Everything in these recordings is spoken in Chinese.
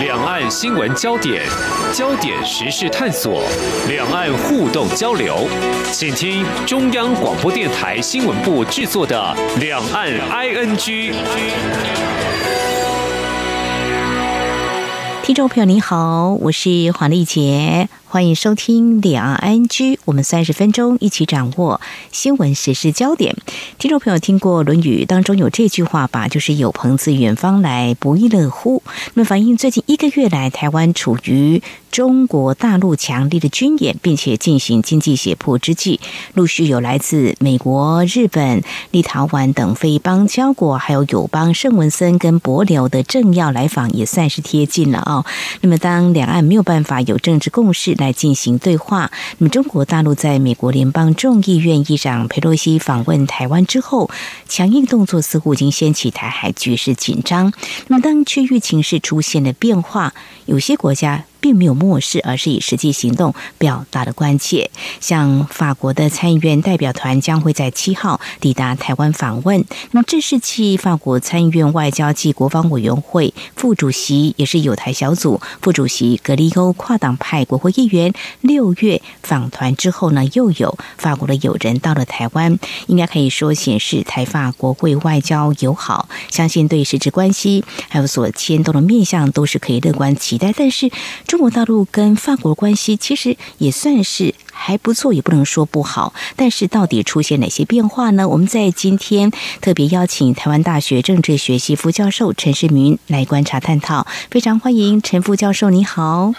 两岸新闻焦点，焦点时事探索，两岸互动交流，请听中央广播电台新闻部制作的《两岸 ING》。听众朋友您好，我是黄丽杰。欢迎收听两安居，我们三十分钟一起掌握新闻时事焦点。听众朋友听过《论语》当中有这句话吧？就是“有朋自远方来，不亦乐乎”。那反映最近一个月来，台湾处于中国大陆强力的军演，并且进行经济胁迫之际，陆续有来自美国、日本、立陶宛等非邦交国，还有友邦圣文森跟伯琉的政要来访，也算是贴近了啊。那么当两岸没有办法有政治共识，来进行对话。那么，中国大陆在美国联邦众议院议长佩洛西访问台湾之后，强硬动作似乎已经掀起台海局势紧张。那么，当区域情势出现了变化，有些国家。并没有漠视，而是以实际行动表达了关切。像法国的参议院代表团将会在七号抵达台湾访问。那么，这是继法国参议院外交暨国防委员会副主席，也是友台小组副主席格里欧跨党派国会议员六月访团之后呢，又有法国的友人到了台湾，应该可以说显示台法国会外交友好。相信对实质关系还有所牵动的面向，都是可以乐观期待。但是。中国大陆跟法国关系其实也算是还不错，也不能说不好。但是到底出现哪些变化呢？我们在今天特别邀请台湾大学政治学系副教授陈世民来观察探讨，非常欢迎陈副教授，你好。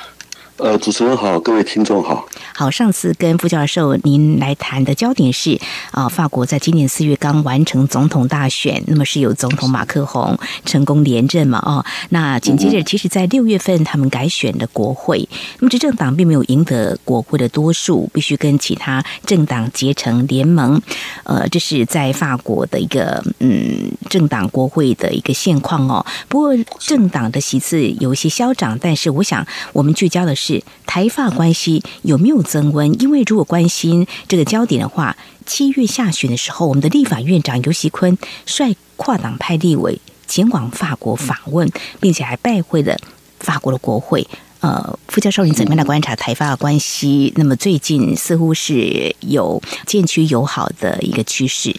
呃，主持人好，各位听众好。好，上次跟副教授您来谈的焦点是啊，法国在今年四月刚完成总统大选，那么是由总统马克宏成功连任嘛？哦，那紧接着，其实，在六月份他们改选的国会，那么执政党并没有赢得国会的多数，必须跟其他政党结成联盟。呃，这是在法国的一个嗯政党国会的一个现况哦。不过政党的席次有一些消长，但是我想我们聚焦的是。台法关系有没有增温？因为如果关心这个焦点的话，七月下旬的时候，我们的立法院长尤锡坤率跨党派立委前往法国访问，并且还拜会了法国的国会。呃，副教授，你怎么样来观察台法关系？那么最近似乎是有渐趋友好的一个趋势。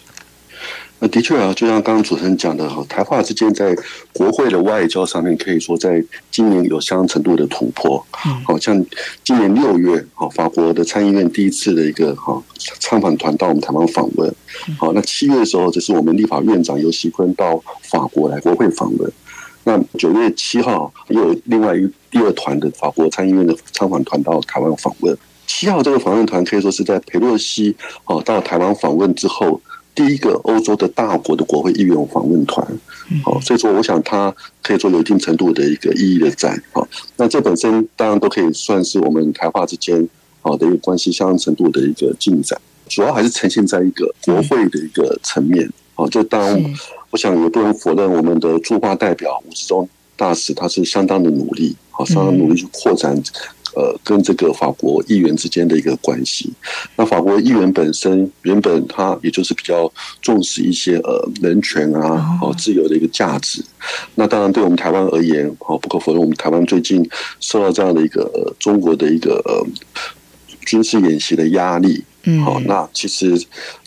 的确啊，就像刚刚主持人讲的哈，台化之间在国会的外交上面，可以说在今年有相当程度的突破。好像今年六月，哈，法国的参议院第一次的一个哈参访团到我们台湾访问。好，那七月的时候，这是我们立法院长尤锡坤到法国来国会访问。那九月七号又有另外一第二团的法国参议院的参访团到台湾访问。七号这个访问团可以说是在佩洛西哦到台湾访问之后。第一个欧洲的大国的国会议员访问团，好，所以说我想它可以做有一定程度的一个意义的在，好，那这本身当然都可以算是我们台华之间好的一个关系相当程度的一个进展，主要还是呈现在一个国会的一个层面，好，就当我想也不能否认我们的驻华代表吴志忠大使他是相当的努力，好，相当努力去扩展。呃，跟这个法国议员之间的一个关系，那法国议员本身原本他也就是比较重视一些呃人权啊，哦自由的一个价值。那当然，对我们台湾而言，哦不可否认，我们台湾最近受到这样的一个中国的一个呃军事演习的压力。嗯，好，那其实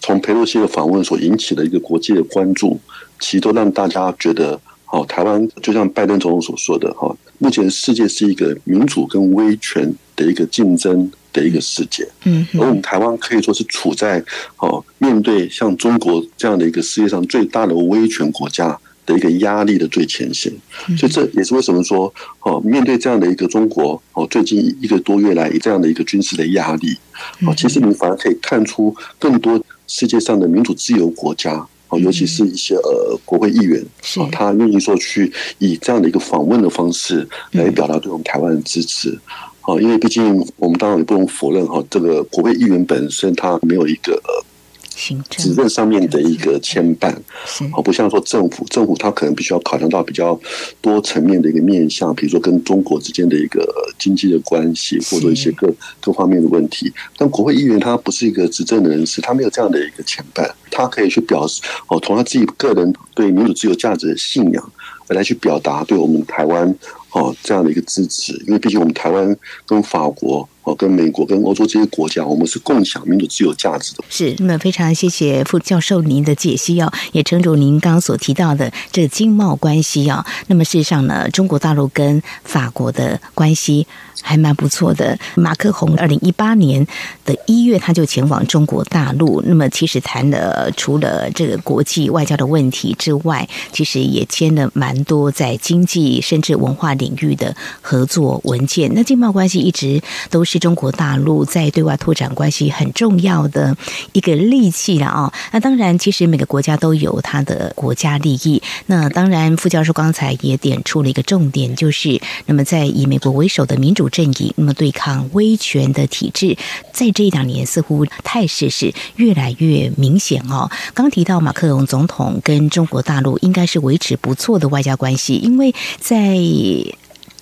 从佩洛西的访问所引起的一个国际的关注，其实都让大家觉得。好，台湾就像拜登总统所说的哈，目前世界是一个民主跟威权的一个竞争的一个世界，嗯，而我们台湾可以说是处在哦面对像中国这样的一个世界上最大的威权国家的一个压力的最前线，所以这也是为什么说哦，面对这样的一个中国哦，最近一个多月来这样的一个军事的压力，哦，其实你反而可以看出更多世界上的民主自由国家。哦，尤其是一些呃国会议员，哦，他愿意说去以这样的一个访问的方式来表达对我们台湾的支持，哦，因为毕竟我们当然也不能否认哈，这个国会议员本身他没有一个。指认上面的一个牵绊，好，不像说政府，政府它可能必须要考量到比较多层面的一个面向，比如说跟中国之间的一个经济的关系，或者一些各各方面的问题。但国会议员他不是一个执政的人士，他没有这样的一个牵绊，他可以去表示哦，从他自己个人对民主自由价值的信仰，来去表达对我们台湾哦这样的一个支持，因为毕竟我们台湾跟法国。哦，跟美国、跟欧洲这些国家，我们是共享民主自由价值的。是，那么非常谢谢副教授您的解析哦，也正如您刚刚所提到的这个经贸关系啊，那么事实上呢，中国大陆跟法国的关系。还蛮不错的。马克宏二零一八年的一月，他就前往中国大陆。那么，其实谈了除了这个国际外交的问题之外，其实也签了蛮多在经济甚至文化领域的合作文件。那经贸关系一直都是中国大陆在对外拓展关系很重要的一个利器了啊。那当然，其实每个国家都有它的国家利益。那当然，傅教授刚才也点出了一个重点，就是那么在以美国为首的民主。阵营那么对抗威权的体制，在这一两年似乎态势是越来越明显哦。刚提到马克龙总统跟中国大陆应该是维持不错的外交关系，因为在。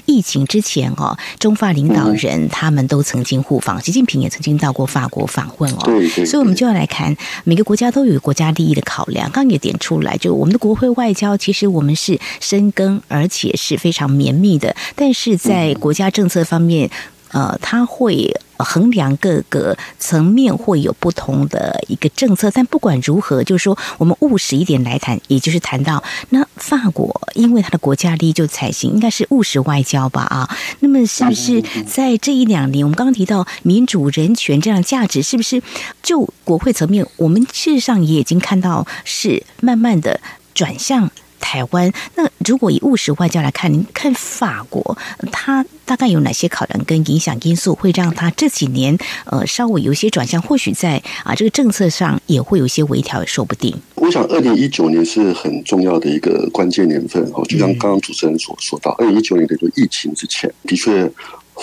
疫情之前哦，中法领导人他们都曾经互访，习近平也曾经到过法国访问哦。对对。所以我们就要来看每个国家都有国家利益的考量。刚也点出来，就我们的国会外交，其实我们是深耕而且是非常绵密的，但是在国家政策方面。呃，他会衡量各个层面会有不同的一个政策，但不管如何，就是说我们务实一点来谈，也就是谈到那法国，因为它的国家利益就才行，应该是务实外交吧啊。那么是不是在这一两年，我们刚刚提到民主人权这样价值，是不是就国会层面，我们事实上也已经看到是慢慢的转向。台湾，那如果以务实外交来看，您看法国，它大概有哪些考量跟影响因素，会让它这几年呃稍微有一些转向？或许在啊这个政策上也会有一些微调，也说不定。我想，二零一九年是很重要的一个关键年份哦，就像刚刚主持人所说到，二零一九年的就疫情之前，的确，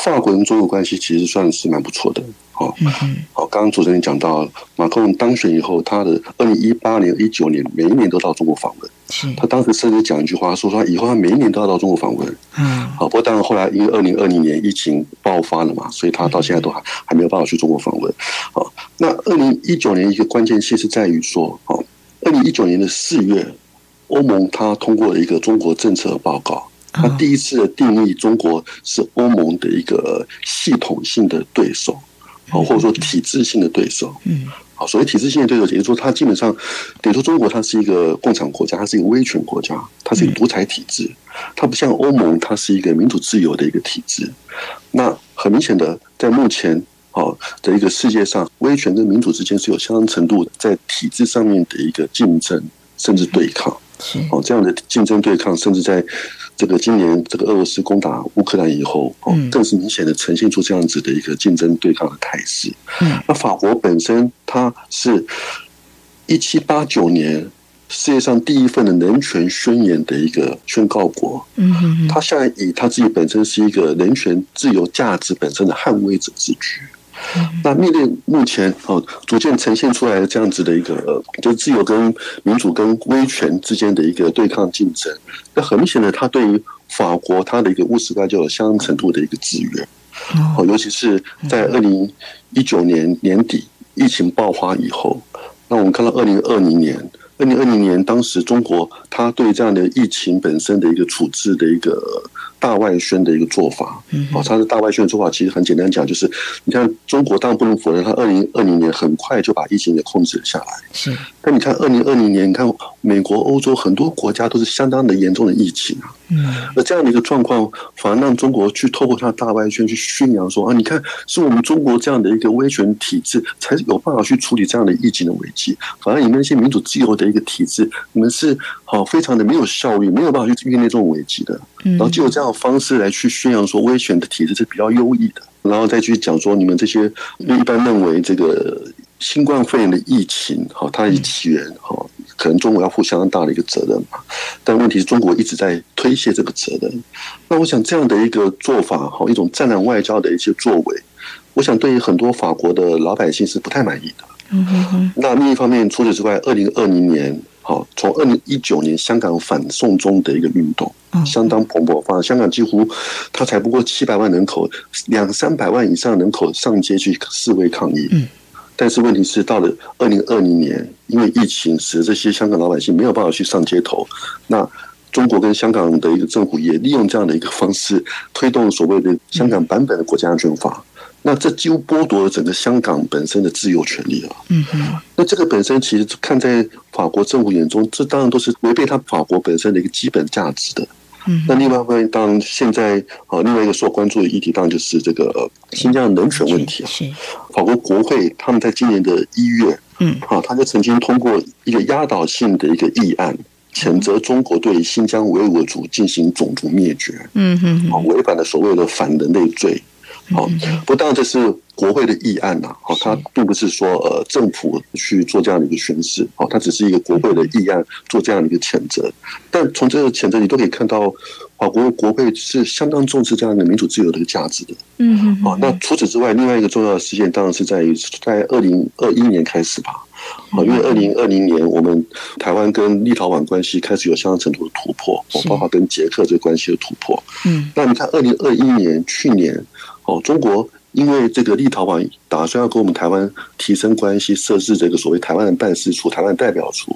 法国跟中国关系其实算是蛮不错的。哦，好，刚刚主持人讲到，马克龙当选以后，他的二零一八年、一九年每一年都到中国访问。他当时甚至讲一句话，说他以后他每一年都要到中国访问。嗯，好，不过当然后来因为二零二零年疫情爆发了嘛，所以他到现在都还还没有办法去中国访问。好，那二零一九年一个关键性是在于说，哦，二零一九年的四月，欧盟他通过了一个中国政策报告，他第一次的定义中国是欧盟的一个系统性的对手。哦，或者说体制性的对手，嗯，好，所谓体制性的对手，也就是说，它基本上，等于说中国它是一个共产国家，它是一个威权国家，它是一个独裁体制，它不像欧盟，它是一个民主自由的一个体制。那很明显的，在目前哦的一个世界上，威权跟民主之间是有相当程度在体制上面的一个竞争，甚至对抗。哦，这样的竞争对抗，甚至在。这个今年这个俄罗斯攻打乌克兰以后，哦，更是明显的呈现出这样子的一个竞争对抗的态势。嗯，那法国本身它是一七八九年世界上第一份的人权宣言的一个宣告国。嗯嗯，他现在以它自己本身是一个人权自由价值本身的捍卫者自居。那面对目前哦逐渐呈现出来的这样子的一个，就自由跟民主跟威权之间的一个对抗竞争，那很明显的，它对于法国它的一个务实外交有相当程度的一个制约。哦，尤其是在二零一九年年底疫情爆发以后，那我们看到二零二零年，二零二零年当时中国它对这样的疫情本身的一个处置的一个。大外宣的一个做法，哦，他的大外宣的做法其实很简单讲，就是你看中国当然不能否认，他二零二零年很快就把疫情给控制了下来。是，但你看二零二零年，你看美国、欧洲很多国家都是相当的严重的疫情啊。嗯，而这样的一个状况，反而让中国去透过他的大外宣去宣扬说啊，你看是我们中国这样的一个威权体制，才有办法去处理这样的疫情的危机。反而你们那些民主自由的一个体制，你们是好非常的没有效率，没有办法去应对这种危机的。然后就有这样的。方式来去宣扬说威权的体制是比较优异的，然后再去讲说你们这些一般认为这个新冠肺炎的疫情，哈，它的起源，哈，可能中国要负相当大的一个责任嘛。但问题是中国一直在推卸这个责任。那我想这样的一个做法，哈，一种战狼外交的一些作为，我想对于很多法国的老百姓是不太满意的。嗯哼。那另一方面，除此之外，二零二零年。好，从二零一九年香港反送中的一个运动，相当蓬勃发展。香港几乎它才不过七百万人口，两三百万以上人口上街去示威抗议。嗯，但是问题是到了二零二零年，因为疫情使这些香港老百姓没有办法去上街头，那中国跟香港的一个政府也利用这样的一个方式推动所谓的香港版本的国家安全法。那这几乎剥夺了整个香港本身的自由权利了。嗯嗯，那这个本身其实看在法国政府眼中，这当然都是违背他法国本身的一个基本价值的。嗯，那另外一方面，当然现在啊，另外一个受关注的议题，当然就是这个呃新疆的人权问题啊。是法国国会他们在今年的一月，嗯啊，他就曾经通过一个压倒性的一个议案，谴责中国对新疆维吾尔族进行种族灭绝，嗯哼啊，违反了所谓的反人类罪。好，不当然这是国会的议案呐，好，它并不是说呃政府去做这样的一个宣示，好，它只是一个国会的议案做这样的一个谴责。但从这个谴责你都可以看到，法国国会是相当重视这样的民主自由的一个价值的。嗯哼好，那除此之外，另外一个重要的事件当然是在于在二零二一年开始吧。好，因为二零二零年我们台湾跟立陶宛关系开始有相当程度的突破，是包括跟捷克这个关系的突破。嗯那你看，二零二一年去年，哦，中国因为这个立陶宛打算要跟我们台湾提升关系，设置这个所谓台湾的办事处、台湾代表处，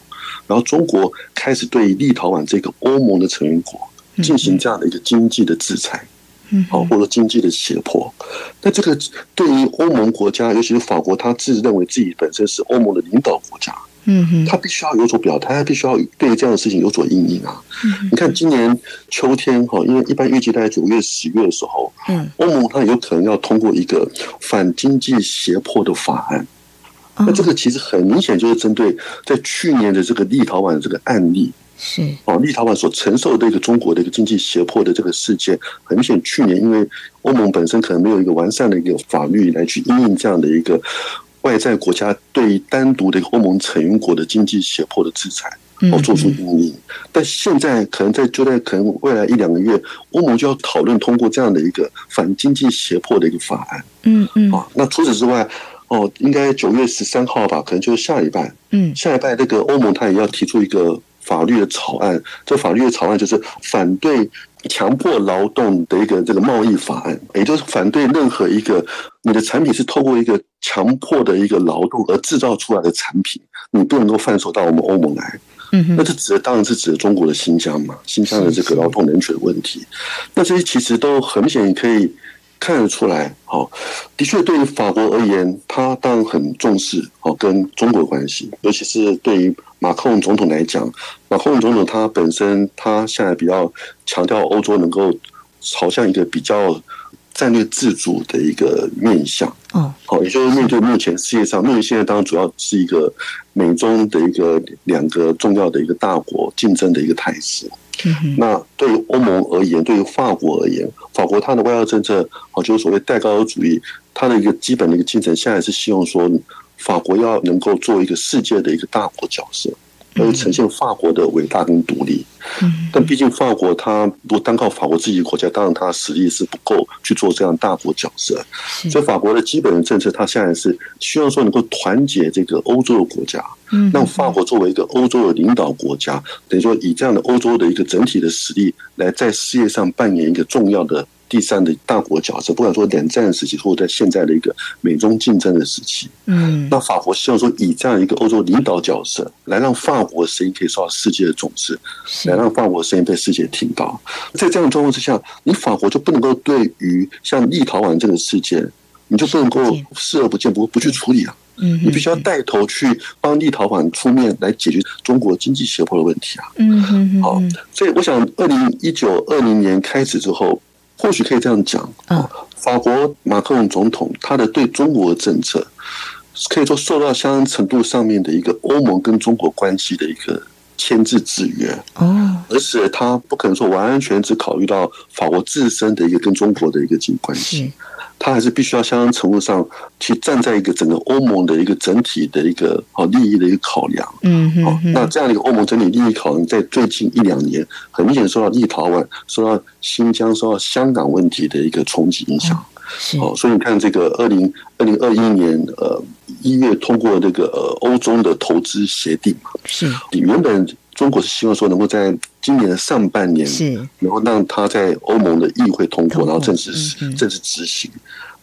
然后中国开始对立陶宛这个欧盟的成员国进行这样的一个经济的制裁。嗯哦，或者经济的胁迫，那这个对于欧盟国家，尤其是法国，他自认为自己本身是欧盟的领导国家，嗯哼。他必须要有所表态，他必须要对这样的事情有所应应啊。嗯你看今年秋天哈，因为一般预计大概九月、十月的时候，嗯，欧盟它有可能要通过一个反经济胁迫的法案。那这个其实很明显就是针对在去年的这个立陶宛这个案例，是。哦，立陶宛所承受的一个中国的一个经济胁迫的这个事件，很明显，去年因为欧盟本身可能没有一个完善的一个法律来去应应这样的一个外在国家对单独的欧盟成员国的经济胁迫的制裁，哦，做出应应。但现在可能在就在可能未来一两个月，欧盟就要讨论通过这样的一个反经济胁迫的一个法案嗯嗯啊。那除此之外，哦，应该九月十三号吧，可能就是下礼拜，嗯下礼拜那个欧盟它也要提出一个法律的草案，这法律的草案就是反对强迫劳动的一个这个贸易法案，也就是反对任何一个你的产品是透过一个强迫的一个劳动而制造出来的产品，你不能够贩售到我们欧盟来。嗯那这指的当然是指的中国的新疆嘛，新疆的这个劳动人权的问题。那这些其实都很明显可以看得出来，好，的确对于法国而言，他当然很重视哦跟中国的关系，尤其是对于马克龙总统来讲，马克龙总统他本身他现在比较强调欧洲能够朝向一个比较战略自主的一个面向。哦好，也就是面对目前世界上，目前现在当然主要是一个美中的一个两个重要的一个大国竞争的一个态势。那对于欧盟而言，对于法国而言，法国它的外交政策，哦，就是所谓戴高乐主义，它的一个基本的一个精神，现在是希望说，法国要能够做一个世界的一个大国角色，要呈现法国的伟大跟独立。嗯但毕竟法国它如果单靠法国自己国家，当然它实力是不够去做这样大国角色。所以法国的基本的政策，它现在是希望说能够团结这个欧洲的国家，嗯让法国作为一个欧洲的领导国家，等于说以这样的欧洲的一个整体的实力，来在世界上扮演一个重要的第三的大国角色。不管说冷战时期，或者在现在的一个美中竞争的时期，嗯那法国希望说以这样一个欧洲领导角色，来让法国的声音可以受到世界的重视，来让法国的声音被世界听到。在这样的状况之下，你法国就不能够对于像立陶宛这个事件，你就不能够视而不见，不不去处理啊。嗯你必须要带头去帮立陶宛出面来解决中国经济胁迫的问题啊。嗯嗯好，所以我想，二零一九二零年开始之后，或许可以这样讲，嗯。法国马克龙总统他的对中国的政策，可以说受到相当程度上面的一个欧盟跟中国关系的一个牵制制约，哦。而且他不可能说完完全只考虑到法国自身的一个跟中国的一个经济关系。是。他还是必须要相当程度上去站在一个整个欧盟的一个整体的一个哦利益的一个考量。嗯嗯那这样的一个欧盟整体利益考量，在最近一两年，很明显受到立陶宛、受到新疆、受到香港问题的一个冲击影响。是哦，所以你看，这个二零二零二一年呃一月通过这个呃欧中的投资协定嘛，是原本中国是希望说能够在今年的上半年，是然后让它在欧盟的议会通过，然后正式正式执行。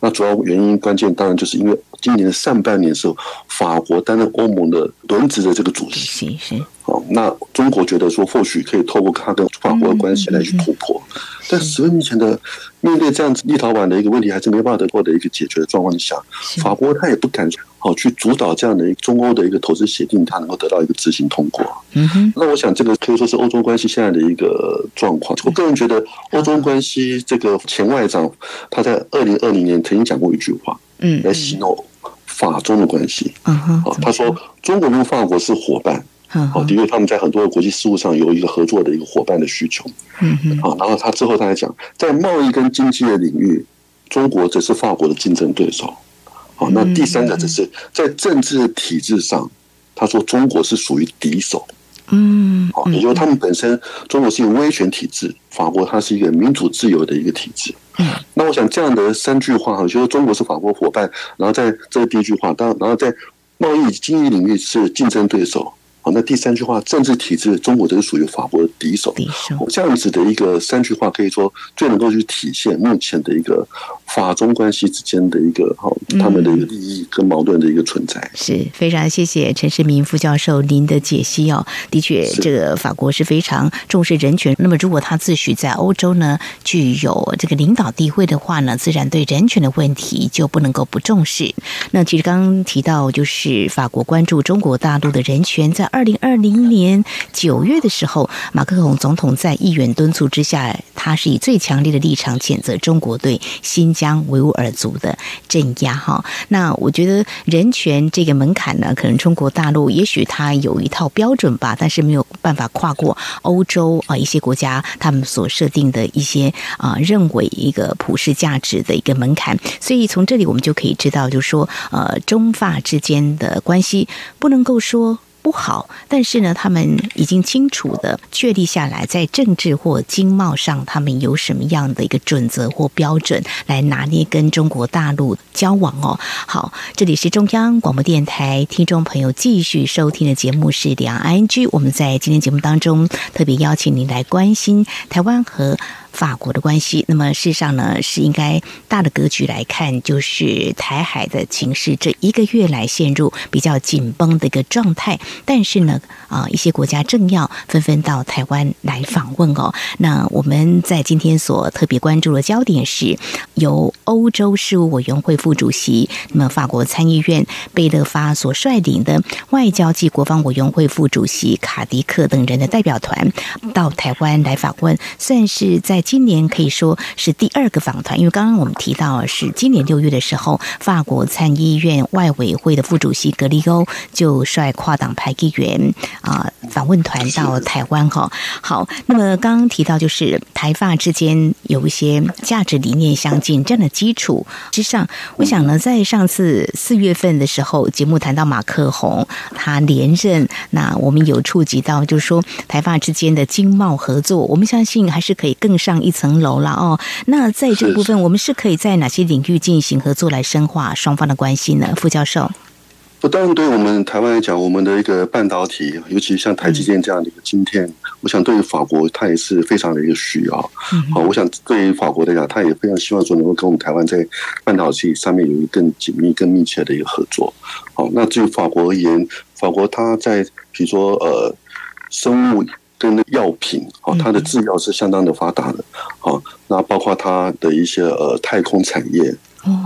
那主要原因关键当然就是因为今年的上半年时候，法国担任欧盟的轮值的这个主席。好，那中国觉得说，或许可以透过他跟法国的关系来去突破。但十分明显的，面对这样子立陶宛的一个问题，还是没办法得过的一个解决的状况下，法国他也不敢好去主导这样的一个中欧的一个投资协定，他能够得到一个执行通过。嗯哼。那我想，这个可以说是欧洲关系现在的一个状况。我个人觉得，欧洲关系这个前外长他在二零二零年曾经讲过一句话，嗯，来形容法中的关系。嗯哼。他说，中国跟法国是伙伴。好，的确，他们在很多的国际事务上有一个合作的一个伙伴的需求。嗯嗯。好，然后他之后他还讲，在贸易跟经济的领域，中国则是法国的竞争对手。好，那第三个则是在政治体制上，他说中国是属于敌手。嗯。好，也就是他们本身，中国是一个威权体制，法国它是一个民主自由的一个体制。嗯。那我想这样的三句话，哈，就是中国是法国伙伴，然后在这个第一句话，当然后在贸易经济领域是竞争对手。好，那第三句话，政治体制，中国都是属于法国的敌手。敌手，这样子的一个三句话，可以说最能够去体现目前的一个法中关系之间的一个哈，他们的一个利益跟矛盾的一个存在。是非常谢谢陈世民副教授您的解析哦。的确，这个法国是非常重视人权。那么，如果他自诩在欧洲呢具有这个领导地位的话呢，自然对人权的问题就不能够不重视。那其实刚刚提到，就是法国关注中国大陆的人权，在二零二零年九月的时候，马克龙总统在议员敦促之下，他是以最强烈的立场谴责中国对新疆将维吾尔族的镇压。哈，那我觉得人权这个门槛呢，可能中国大陆也许它有一套标准吧，但是没有办法跨过欧洲啊一些国家他们所设定的一些啊认为一个普世价值的一个门槛。所以从这里我们就可以知道，就是说呃中法之间的关系不能够说。不好，但是呢，他们已经清楚的确立下来，在政治或经贸上，他们有什么样的一个准则或标准来拿捏跟中国大陆交往哦。好，这里是中央广播电台听众朋友继续收听的节目是两岸 N G，我们在今天节目当中特别邀请您来关心台湾和。法国的关系，那么事实上呢，是应该大的格局来看，就是台海的情势这一个月来陷入比较紧绷的一个状态。但是呢，啊，一些国家政要纷纷到台湾来访问哦。那我们在今天所特别关注的焦点是，由欧洲事务委员会副主席，那么法国参议院贝勒发所率领的外交及国防委员会副主席卡迪克等人的代表团到台湾来访问，算是在。今年可以说是第二个访团，因为刚刚我们提到是今年六月的时候，法国参议院外委会的副主席格里欧就率跨党派议员啊访问团到台湾哈。好，那么刚刚提到就是台法之间有一些价值理念相近这样的基础之上，我想呢，在上次四月份的时候，节目谈到马克宏他连任，那我们有触及到就是说台法之间的经贸合作，我们相信还是可以更上。上一层楼了哦，那在这个部分，我们是可以在哪些领域进行合作来深化双方的关系呢？副教授，不，当然对我们台湾来讲，我们的一个半导体，尤其像台积电这样的一个今天，我想对于法国，它也是非常的一个需要。好，我想对于法国来讲，他也非常希望说能够跟我们台湾在半导体上面有一个更紧密、更密切的一个合作。好，那至于法国而言，法国它在比如说呃生物。跟药品，好，它的制药是相当的发达的，好，那包括它的一些呃太空产业。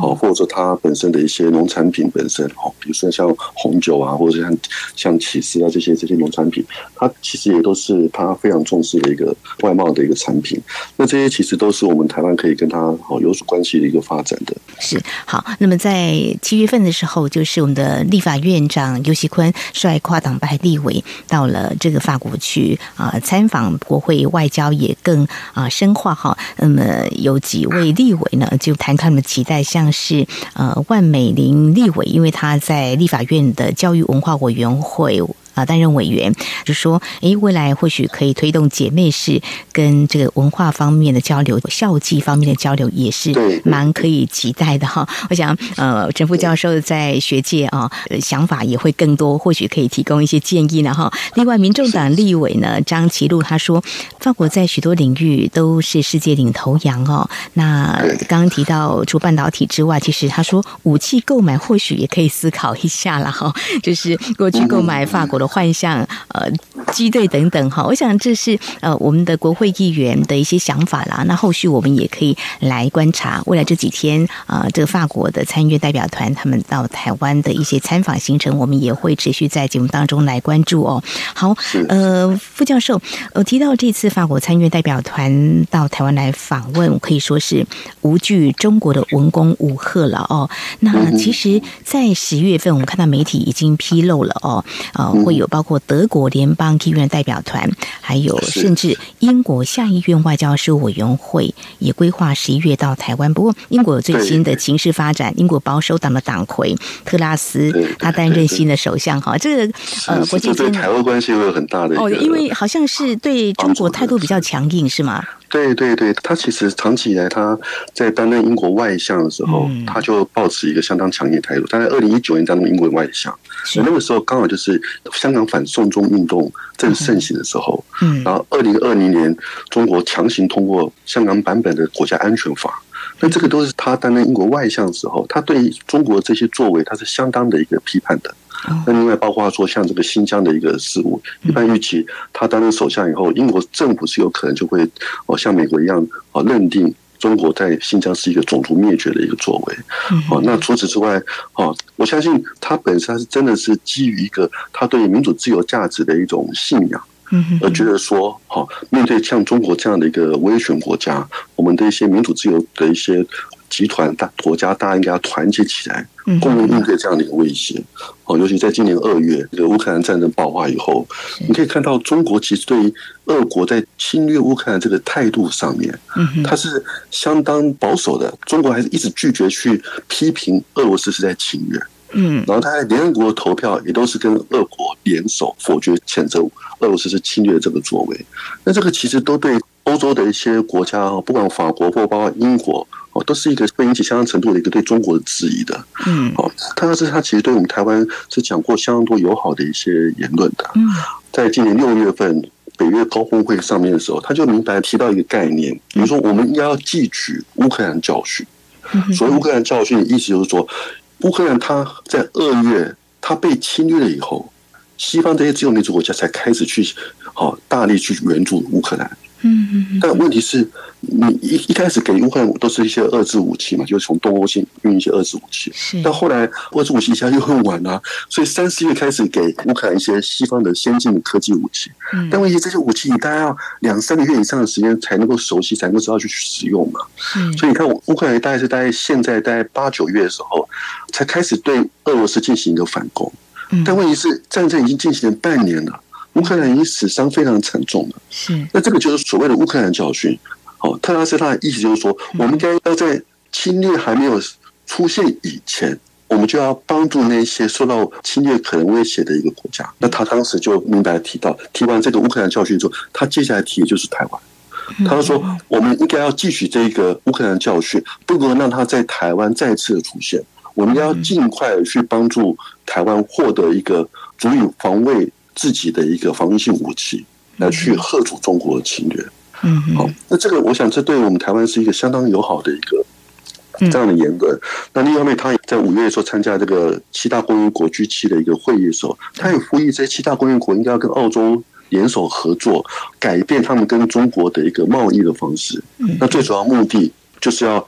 好，或者说它本身的一些农产品本身，好，比如说像红酒啊，或者像像起司啊这些这些农产品，它其实也都是它非常重视的一个外贸的一个产品。那这些其实都是我们台湾可以跟它好有所关系的一个发展的。是好，那么在七月份的时候，就是我们的立法院长尤锡坤率跨党派立委到了这个法国去啊参访国会外交，也更啊深化哈。那么有几位立委呢，就谈他们期待。像是呃万美玲立委，因为他在在立法院的教育文化委员会啊担任委员，就说，诶，未来或许可以推动姐妹市跟这个文化方面的交流、校际方面的交流，也是蛮可以期待的哈。我想，呃，陈副教授在学界啊，想法也会更多，或许可以提供一些建议呢哈。另外，民众党立委呢张其禄他说，法国在许多领域都是世界领头羊哦。那刚刚提到除半导体之外，其实他说武器购买或许也可以思考一下了哈，就是过去购买法国的幻象呃机队等等哈。我想这是呃我们的国会议员的一些想法啦。那后续我们也可以来观察未来这几天啊，这个法国的参议代表团他们到台湾的一些参访行程，我们也会持续在节目当中来关注哦。好，呃，副教授，呃，提到这次法国参议代表团到台湾来访问，可以说是无惧中国的文攻武赫了哦。那其实，在十月份，我们看到媒体已经披露了哦，呃，会有包括德国联邦议院代表团，还有甚至英国下议院外交事务委员会也规划十一月到台湾。不过，英国有最新的情势发展，英国保守党的党魁特拉斯他担任新的首相哈，这个呃，国际间台湾关系会有很大的哦，因为好像是对中国态度比较强硬，是吗？对对对，他其实长期以来他在担任英国外相的时候，他就保持一个相当强硬的态度。他在二零一九年担任英国外相，那个时候刚好就是香港反送中运动正盛行的时候。嗯，然后二零二零年中国强行通过香港版本的国家安全法，那这个都是他担任英国外相的时候，他对中国这些作为他是相当的一个批判的。那另外包括说像这个新疆的一个事务，一般预期他担任首相以后，英国政府是有可能就会哦像美国一样哦认定中国在新疆是一个种族灭绝的一个作为。哦，那除此之外，哦，我相信他本身是真的是基于一个他对民主自由价值的一种信仰，而觉得说，好，面对像中国这样的一个威权国家，我们的一些民主自由的一些。集团大国家，大家应该要团结起来，共同应对这样的一个威胁。哦，尤其在今年二月这个乌克兰战争爆发以后，你可以看到中国其实对于俄国在侵略乌克兰这个态度上面，它是相当保守的。中国还是一直拒绝去批评俄罗斯是在侵略。嗯，然后他在联合国投票也都是跟俄国联手否决谴责俄罗斯是侵略这个作为。那这个其实都对欧洲的一些国家，不管法国或包括英国。哦，都是一个会引起相当程度的一个对中国的质疑的。嗯，哦，但是他其实对我们台湾是讲过相当多友好的一些言论的。嗯，在今年六月份北约高峰会上面的时候，他就明白提到一个概念，比如说我们应该要汲取乌克兰教训。所谓乌克兰教训的意思就是说，乌克兰他在二月他被侵略了以后，西方这些自由民主国家才开始去好大力去援助乌克兰。嗯嗯，但问题是，你一一开始给乌克兰都是一些二制武器嘛，就是从东欧先运一些二制武器。是，但后来二制武器一下又很晚了，所以三四月开始给乌克兰一些西方的先进的科技武器。嗯，但问题这些武器你大概要两三个月以上的时间才能够熟悉，才能够知道去使用嘛。嗯，所以你看，乌克兰大概是大概现在大概八九月的时候才开始对俄罗斯进行一个反攻。嗯，但问题是战争已经进行了半年了。乌克兰已经死伤非常惨重了，是那这个就是所谓的乌克兰教训。好，特拉斯他的意思就是说，我们应该要在侵略还没有出现以前，我们就要帮助那些受到侵略可能威胁的一个国家。那他当时就明白提到，提完这个乌克兰教训之后，他接下来提的就是台湾。他说，我们应该要继续这个乌克兰教训，不能让他在台湾再次的出现。我们要尽快去帮助台湾获得一个足以防卫。自己的一个防御性武器来去吓阻中国的侵略，嗯，好，那这个我想这对我们台湾是一个相当友好的一个这样的言论。那另一方面，他也在五月的时候参加这个七大工业国 G 七的一个会议的时候，他也呼吁这些七大工业国应该要跟澳洲联手合作，改变他们跟中国的一个贸易的方式。那最主要目的就是要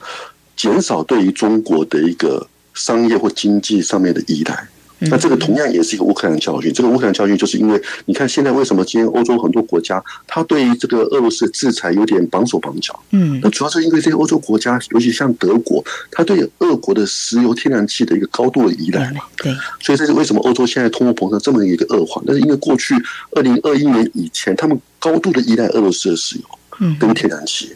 减少对于中国的一个商业或经济上面的依赖。那这个同样也是一个乌克兰教训。这个乌克兰教训就是因为你看现在为什么今天欧洲很多国家，它对于这个俄罗斯的制裁有点绑手绑脚。嗯，那主要是因为这些欧洲国家，尤其像德国，它对俄国的石油、天然气的一个高度的依赖嘛。对，所以这是为什么欧洲现在通货膨胀这么一个恶化。那是因为过去二零二一年以前，他们高度的依赖俄罗斯的石油，嗯，跟天然气。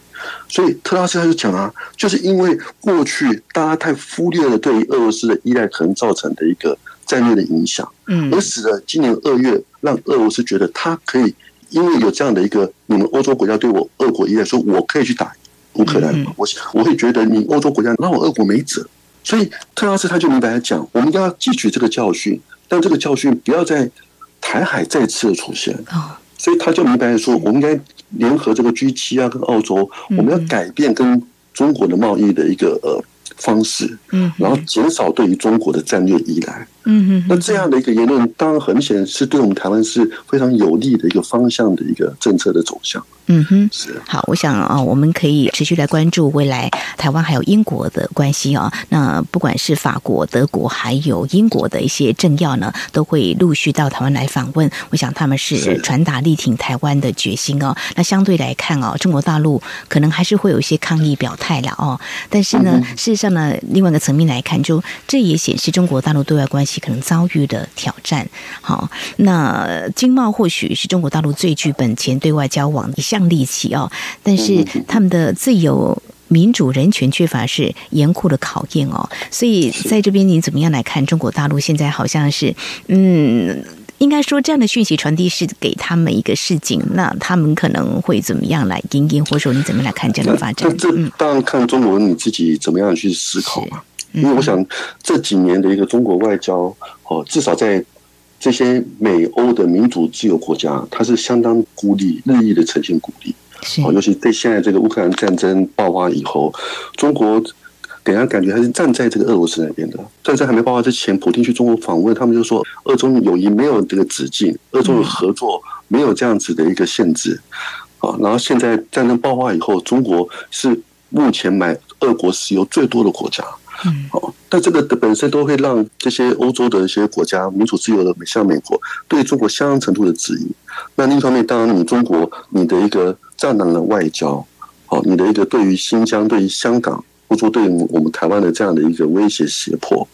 所以特拉斯他就讲啊，就是因为过去大家太忽略了对于俄罗斯的依赖可能造成的一个。战略的影响，嗯，而使得今年二月让俄罗斯觉得他可以，因为有这样的一个你们欧洲国家对我俄国依赖，说我可以去打乌克兰，我我会觉得你欧洲国家让我俄国没辙，所以特拉斯他就明白来讲，我们要汲取这个教训，但这个教训不要在台海再次的出现，所以他就明白说，我们应该联合这个 G 七啊，跟澳洲，我们要改变跟中国的贸易的一个呃。方式，嗯，然后减少对于中国的战略依赖，嗯嗯，那这样的一个言论，当然很显然是对我们台湾是非常有利的一个方向的一个政策的走向。嗯哼，是好，我想啊，我们可以持续来关注未来台湾还有英国的关系啊。那不管是法国、德国还有英国的一些政要呢，都会陆续到台湾来访问。我想他们是传达力挺台湾的决心哦。那相对来看哦，中国大陆可能还是会有一些抗议表态了哦。但是呢，事实上呢，另外一个层面来看，就这也显示中国大陆对外关系可能遭遇的挑战。好，那经贸或许是中国大陆最具本钱对外交往的一。项利器哦，但是他们的自由、民主、人权缺乏是严酷的考验哦。所以在这边，你怎么样来看中国大陆现在好像是嗯，应该说这样的讯息传递是给他们一个示警，那他们可能会怎么样来应应，或者说你怎么来看这样的发展？这当然看中国你自己怎么样去思考嘛。因为我想这几年的一个中国外交哦，至少在。这些美欧的民主自由国家，它是相当孤立，日益的呈现孤立。哦，尤其对现在这个乌克兰战争爆发以后，中国给人感觉还是站在这个俄罗斯那边的。战争还没爆发之前，普京去中国访问，他们就说，俄中友谊没有这个止境，俄中的合作没有这样子的一个限制。啊，然后现在战争爆发以后，中国是目前买俄国石油最多的国家。嗯，哦，但这个的本身都会让这些欧洲的一些国家民主自由的，像美国，对中国相当程度的质疑。那另一方面，当然你中国你的一个战狼的外交，哦，你的一个对于新疆、对于香港，或者说对我们台湾的这样的一个威胁胁迫，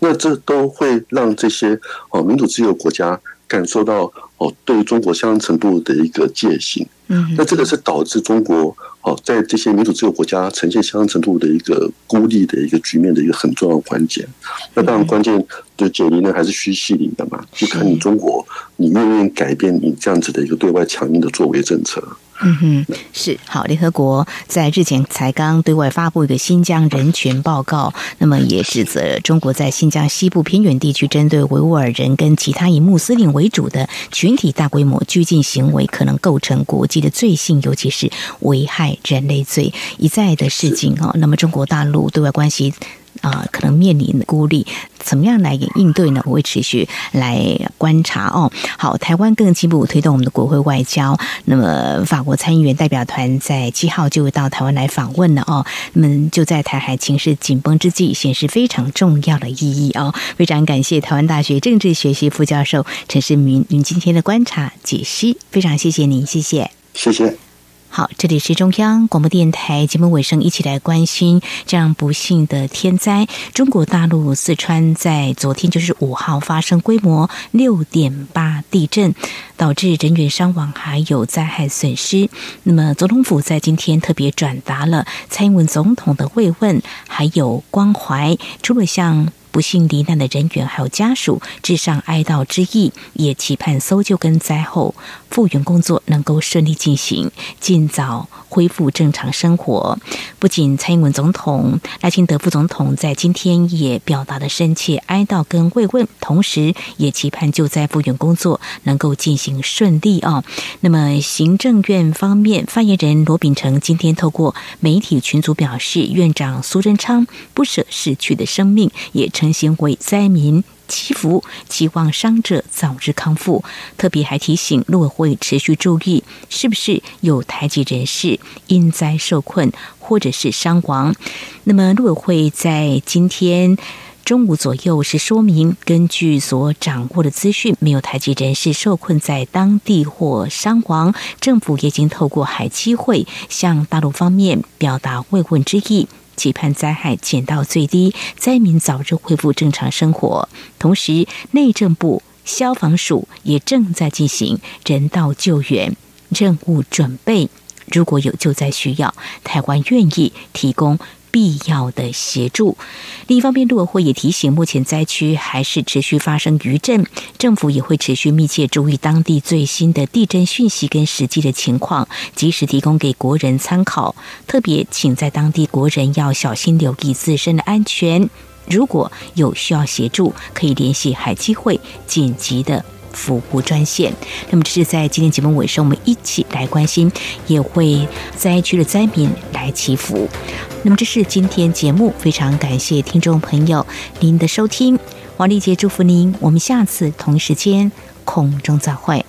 那这都会让这些哦民主自由国家感受到哦对中国相当程度的一个戒心。嗯，那这个是导致中国。好，在这些民主自由国家呈现相当程度的一个孤立的一个局面的一个很重要的关键。那当然，关键的解离呢，还是需细灵的嘛，就看你中国，你愿不愿意改变你这样子的一个对外强硬的作为政策。嗯哼，是好。联合国在日前才刚对外发布一个新疆人权报告，那么也指责中国在新疆西部偏远地区针对维吾尔人跟其他以穆斯林为主的群体大规模拘禁行为，可能构成国际的罪行，尤其是危害人类罪，一再的事情哦。那么中国大陆对外关系。啊，可能面临孤立，怎么样来应对呢？我会持续来观察哦。好，台湾更进一步推动我们的国会外交。那么，法国参议员代表团在七号就会到台湾来访问了哦。那么，就在台海情势紧绷之际，显示非常重要的意义哦。非常感谢台湾大学政治学系副教授陈世明您今天的观察解析，非常谢谢您，谢谢，谢谢。好，这里是中央广播电台节目尾声，一起来关心这样不幸的天灾。中国大陆四川在昨天就是五号发生规模六点八地震，导致人员伤亡还有灾害损失。那么总统府在今天特别转达了蔡英文总统的慰问还有关怀，除了向。不幸罹难的人员还有家属致上哀悼之意，也期盼搜救跟灾后复原工作能够顺利进行，尽早恢复正常生活。不仅蔡英文总统、赖清德副总统在今天也表达了深切哀悼跟慰问，同时也期盼救灾复原工作能够进行顺利啊。那么行政院方面发言人罗秉成今天透过媒体群组表示，院长苏贞昌不舍逝去的生命，也称。先为灾民祈福，期望伤者早日康复。特别还提醒陆委会持续注意，是不是有台籍人士因灾受困或者是伤亡。那么陆委会在今天中午左右是说明，根据所掌握的资讯，没有台籍人士受困在当地或伤亡。政府也已经透过海基会向大陆方面表达慰问之意。期盼灾害减到最低，灾民早日恢复正常生活。同时，内政部消防署也正在进行人道救援任务准备。如果有救灾需要，台湾愿意提供必要的协助。另一方面，陆委会也提醒，目前灾区还是持续发生余震，政府也会持续密切注意当地最新的地震讯息跟实际的情况，及时提供给国人参考。特别请在当地国人要小心留意自身的安全。如果有需要协助，可以联系海基会紧急的。服务专线。那么，这是在今天节目尾声，我们一起来关心，也会灾区的灾民来祈福。那么，这是今天节目，非常感谢听众朋友您的收听。王丽杰祝福您，我们下次同一时间空中再会。